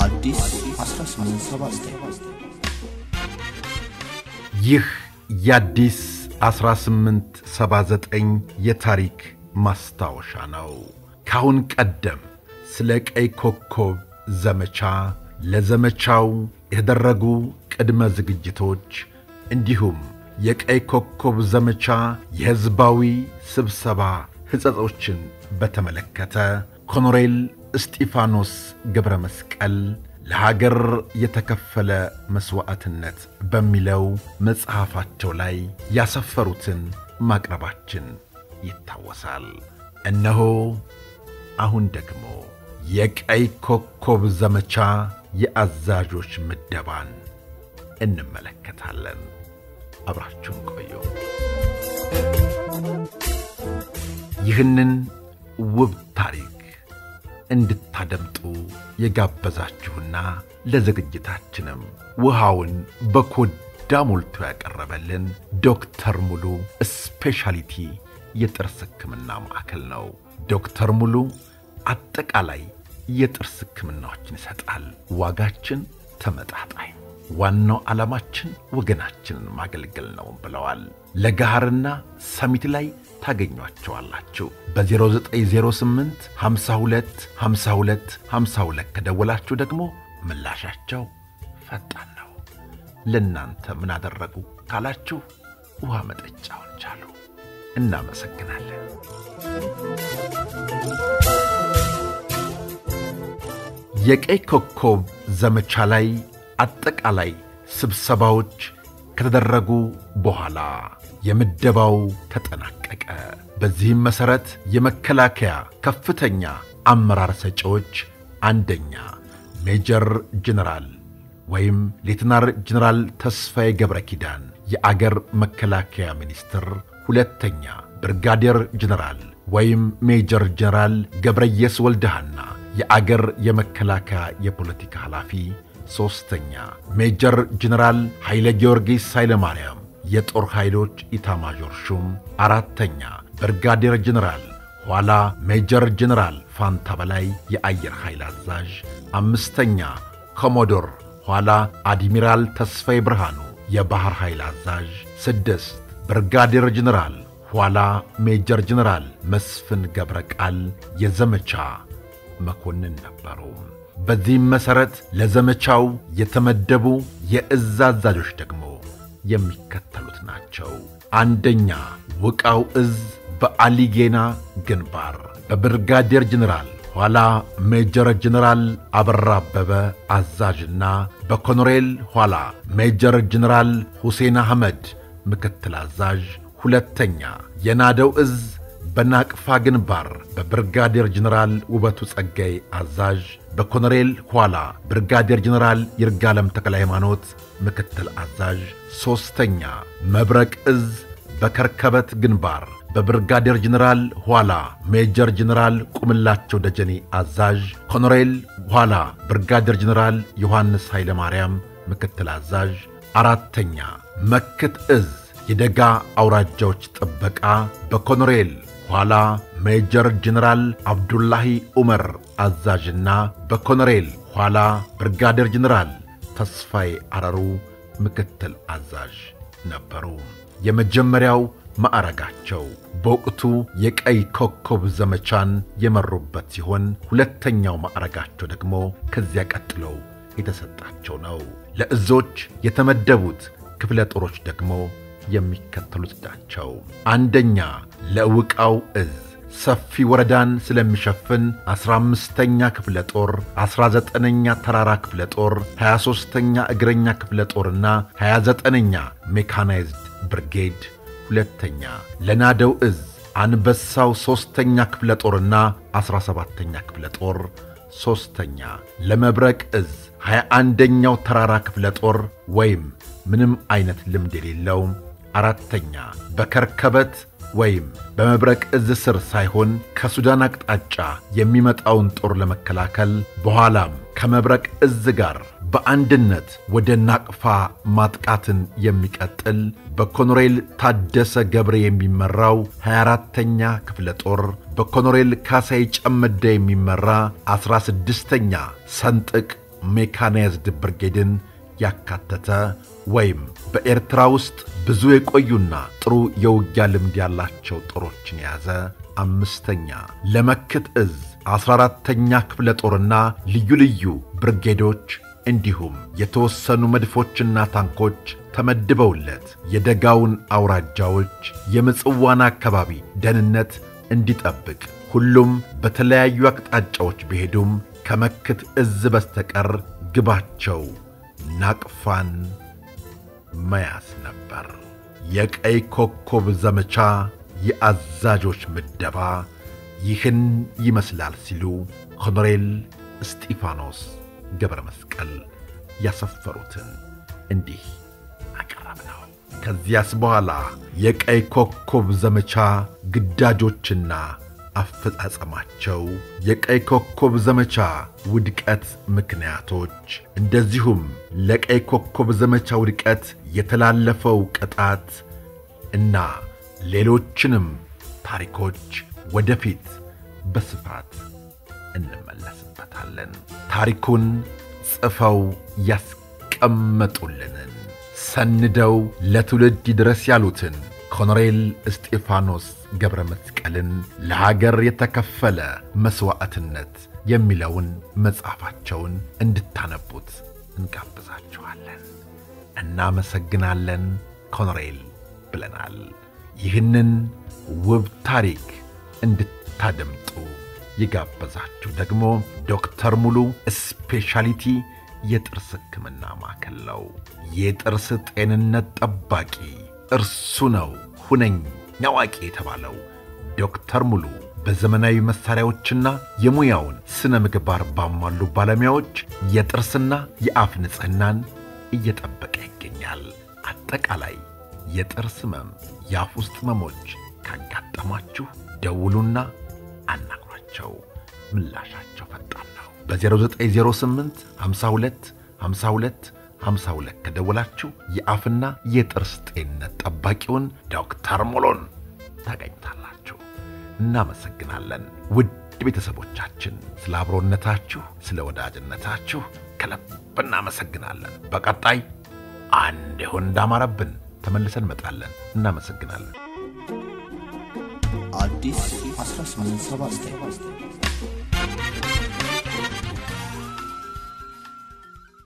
አዲስ 1879 ይህ የአዲስ 1879 የታሪክ ማስታወሻ ነው። ካሁን ቀደም ስለ ቀይ ኮከብ ዘመቻ፣ ለዘመቻው የተደረጉ ቅድመ ዝግጅቶች እንዲሁም የቀይ ኮከብ ዘመቻ የሕዝባዊ ስብሰባ ሕጸጾችን በተመለከተ ኮሎኔል እስጢፋኖስ ገብረ መስቀል ለሀገር የተከፈለ መሥዋዕትነት በሚለው መጽሐፋቸው ላይ ያሰፈሩትን ማቅረባችን ይታወሳል። እነሆ አሁን ደግሞ የቀይ ኮከብ ዘመቻ የአዛዦች ምደባን እንመለከታለን። አብራችሁን ቆዩ። ይህንን ውብ ታሪክ እንድታደምጡ የጋበዛችሁና ለዝግጅታችንም ውሃውን በኮዳ ሞልቶ ያቀረበልን ዶክተር ሙሉ ስፔሻሊቲ የጥርስ ሕክምና ማዕከል ነው። ዶክተር ሙሉ አጠቃላይ የጥርስ ሕክምናዎችን ይሰጣል። ዋጋችን ተመጣጣኝ፣ ዋናው ዓላማችን ወገናችንን ማገልገል ነው ብለዋል። ለጋሃርና ሰሚት ላይ ታገኟቸዋላችሁ። በ0908 52 52 52 ከደወላችሁ ደግሞ ምላሻቸው ፈጣን ነው። ለእናንተ ምን አደረጉ ካላችሁ ውሃ መጠጫውን ቻሉ። እናመሰግናለን። የቀይ ኮከብ ዘመቻ ላይ አጠቃላይ ስብሰባዎች ከተደረጉ በኋላ የምደባው ተጠናቀቀ። በዚህም መሠረት የመከላከያ ከፍተኛ አመራር ሰጪዎች አንደኛ ሜጀር ጀነራል ወይም ሌተናል ጀነራል ተስፋዬ ገብረ ኪዳን የአገር መከላከያ ሚኒስትር፣ ሁለተኛ ብርጋዴር ጀነራል ወይም ሜጀር ጀነራል ገብረየስ ወልደሃና የአገር የመከላከያ የፖለቲካ ኃላፊ፣ ሦስተኛ ሜጀር ጀነራል ኃይለ ጊዮርጊስ ኃይለ ማርያም የጦር ኃይሎች ኢታማዦር ሹም፣ አራተኛ ብርጋዴር ጀነራል ኋላ ሜጀር ጀነራል ፋንታ በላይ የአየር ኃይል አዛዥ፣ አምስተኛ ኮሞዶር ኋላ አድሚራል ተስፋዬ ብርሃኑ የባሕር ኃይል አዛዥ፣ ስድስት ብርጋዴር ጀነራል ኋላ ሜጀር ጀነራል መስፍን ገብረ ቃል የዘመቻ መኮንን ነበሩ። በዚህም መሠረት ለዘመቻው የተመደቡ የእዝ አዛዦች ደግሞ የሚከተሉት ናቸው። አንደኛ ውቃው እዝ በአሊጌና ግንባር በብርጋዴር ጀነራል ኋላ ሜጀር ጀነራል አበራ አበበ አዛዥና በኮሎኔል ኋላ ሜጀር ጀነራል ሁሴን አህመድ ምክትል አዛዥ። ሁለተኛ የናደው እዝ በናቅፋ ግንባር በብርጋዴር ጀነራል ውበቱ ጸጋይ አዛዥ በኮሎኔል ኋላ ብርጋዴር ጀነራል ይርጋለም ተክለ ሃይማኖት ምክትል አዛዥ። ሦስተኛ መብረቅ እዝ በከርከበት ግንባር በብርጋዴር ጀነራል ኋላ ሜጀር ጀነራል ቁምላቸው ደጀኔ አዛዥ፣ ኮሎኔል ኋላ ብርጋዴር ጀነራል ዮሐንስ ኃይለ ማርያም ምክትል አዛዥ። አራተኛ መክት እዝ የደጋ አውራጃዎች ጥበቃ በኮሎኔል ኋላ ሜጀር ጀነራል አብዱላሂ ዑመር አዛዥና በኮሎኔል ኋላ ብርጋዴር ጀነራል ተስፋዬ አረሩ ምክትል አዛዥ ነበሩ። የመጀመሪያው ማዕረጋቸው በወቅቱ የቀይ ኮከብ ዘመቻን የመሩበት ሲሆን ሁለተኛው ማዕረጋቸው ደግሞ ከዚያ ቀጥለው የተሰጣቸው ነው። ለእዞች የተመደቡት ክፍለ ጦሮች ደግሞ የሚከተሉት ናቸው። አንደኛ ለውቃው እዝ ሰፊ ወረዳን ስለሚሸፍን 15ኛ ክፍለ ጦር፣ 19ኛ ተራራ ክፍለ ጦር፣ 23ኛ እግረኛ ክፍለ ጦርና 29ኛ ሜካናይዝድ ብርጌድ። ሁለተኛ ለናደው እዝ አንበሳው ሦስተኛ ክፍለ ጦርና 17ኛ ክፍለ ጦር። ሦስተኛ ለመብረቅ እዝ 21ኛው ተራራ ክፍለ ጦር ወይም ምንም አይነት ልምድ የሌለው አራተኛ በከርከበት ወይም በመብረቅ እዝ ስር ሳይሆን ከሱዳን አቅጣጫ የሚመጣውን ጦር ለመከላከል በኋላም ከመብረቅ እዝ ጋር በአንድነት ወደ ናቅፋ ማጥቃትን የሚቀጥል በኮሎኔል ታደሰ ገብሬ የሚመራው 24ተኛ ክፍለ ጦር በኮሎኔል ካሳይ ጨመዳ የሚመራ ዐሥራ ስድስተኛ ሰንጥቅ ሜካናይዝድ ብርጌድን ያካተተ ወይም በኤርትራ ውስጥ ብዙ የቆዩና ጥሩ የውጊያ ልምድ ያላቸው ጦሮችን የያዘ አምስተኛ የመክት እዝ ዐሥራ አራተኛ ክፍለ ጦርና ልዩ ልዩ ብርጌዶች እንዲሁም የተወሰኑ መድፎችና ታንኮች ተመድበውለት የደጋውን አውራጃዎች የምጽዋን አካባቢ ደህንነት እንዲጠብቅ ሁሉም በተለያዩ አቅጣጫዎች ቢሄዱም ከመክት እዝ በስተቀር ግባቸው ናቅፋን መያዝ ነበር። የቀይ ኮከብ ዘመቻ የአዛዦች ምደባ ይህን ይመስላል ሲሉ ኮሎኔል እስጢፋኖስ ገብረ መስቀል ያሰፈሩትን እንዲህ አቀረብ ነው። ከዚያስ በኋላ የቀይ ኮከብ ዘመቻ ግዳጆችና አፈጻጸማቸው፣ የቀይ ኮከብ ዘመቻ ውድቀት ምክንያቶች፣ እንደዚሁም ለቀይ ኮከብ ዘመቻ ውድቀት የተላለፈው ቅጣት እና ሌሎችንም ታሪኮች ወደፊት በስፋት እንመለስበታለን። ታሪኩን ጽፈው ያስቀመጡልንን ሰንደው ለትውልድ ይድረስ ያሉትን ኮሎኔል እስጢፋኖስ ገብረ መስቀልን ለሀገር የተከፈለ መሥዋዕትነት የሚለውን መጽሐፋቸውን እንድታነቡት እንጋብዛችኋለን። እናመሰግናለን ኮሎኔል ብለናል። ይህንን ውብ ታሪክ እንድታደምጡ የጋበዛችሁ ደግሞ ዶክተር ሙሉ specialty የጥርስ ሕክምና ማዕከል ነው። የጥርስ ጤንነት ጠባቂ እርሱ ነው። ሁነኛ አዋቂ የተባለው ዶክተር ሙሉ በዘመናዊ መሣሪያዎችና የሙያውን ሥነ ምግባር ባሟሉ ባለሙያዎች የጥርስና የአፍ ንጽሕናን እየጠበቀ ይገኛል። አጠቃላይ የጥርስ ህመም፣ የአፍ ውስጥ ህመሞች ካጋጠሟችሁ ደውሉና አናግሯቸው። ምላሻቸው ፈጣን ነው። በ0908 52 52 52 ከደወላችሁ የአፍና የጥርስ ጤንነት ጠባቂውን ዶክተር ሙሉን ታገኝታላችሁ። እናመሰግናለን። ውድ ቤተሰቦቻችን ስለ አብሮነታችሁ፣ ስለ ወዳጅነታችሁ ከልብ እናመሰግናለን። በቀጣይ አንድ ይሁን እንዳማረብን ተመልሰን እንመጣለን። እናመሰግናለን። አዲስ 1879